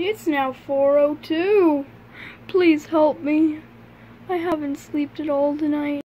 It's now 4.02. Please help me. I haven't slept at all tonight.